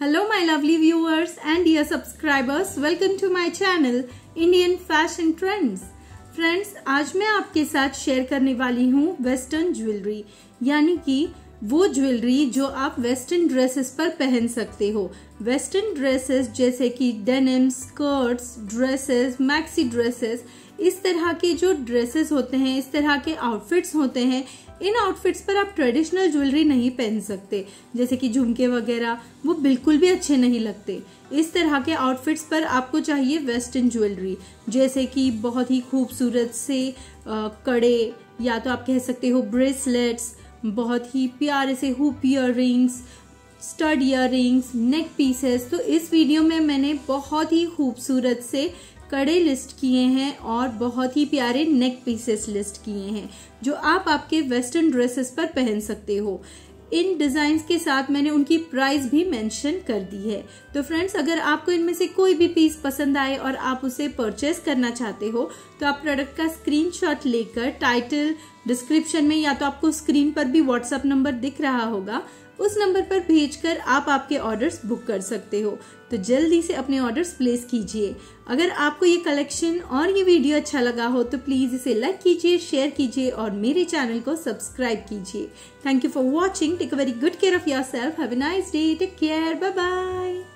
Hello my lovely viewers and dear subscribers, welcome to my channel Indian Fashion Trends. Friends आज मैं आपके साथ share करने वाली हूँ वेस्टर्न ज्वेलरी यानी कि वो ज्वेलरी जो आप वेस्टर्न ड्रेसेस पर पहन सकते हो वेस्टर्न ड्रेसेस जैसे कि denim skirts dresses maxi dresses इस तरह के जो ड्रेसेस होते हैं, इस तरह के आउटफिट्स होते हैं, इन आउटफिट्स पर आप ट्रेडिशनल ज्वेलरी नहीं पहन सकते। जैसे कि झुमके वगैरह, वो बिल्कुल भी अच्छे नहीं लगते। इस तरह के आउटफिट्स पर आपको चाहिए वेस्टर्न ज्वेलरी जैसे कि बहुत ही खूबसूरत से कड़े, या तो आप कह सकते हो ब्रेसलेट्स बहुत ही प्यारे से hoop earrings stud earrings neck pieces तो इस वीडियो में मैंने बहुत ही खूबसूरत से कड़े लिस्ट किए हैं और बहुत ही प्यारे नेक पीसेस लिस्ट किए हैं, जो आप आपके वेस्टर्न ड्रेसेस पर पहन सकते हो। इन डिज़ाइन के साथ मैंने उनकी प्राइस भी मेंशन कर दी है। तो फ्रेंड्स अगर आपको इनमें से कोई भी पीस पसंद आए और आप उसे परचेस करना चाहते हो तो आप प्रोडक्ट का स्क्रीनशॉट लेकर टाइटल डिस्क्रिप्शन में या तो आपको स्क्रीन पर भी व्हाट्सएप नंबर दिख रहा होगा। उस नंबर पर भेजकर आप आपके ऑर्डर्स बुक कर सकते हो। तो जल्दी से अपने ऑर्डर्स प्लेस कीजिए। अगर आपको ये कलेक्शन और ये वीडियो अच्छा लगा हो तो प्लीज़ इसे लाइक कीजिए शेयर कीजिए और मेरे चैनल को सब्सक्राइब कीजिए। Thank you for watching take a very good care of yourself have nice day take care bye bye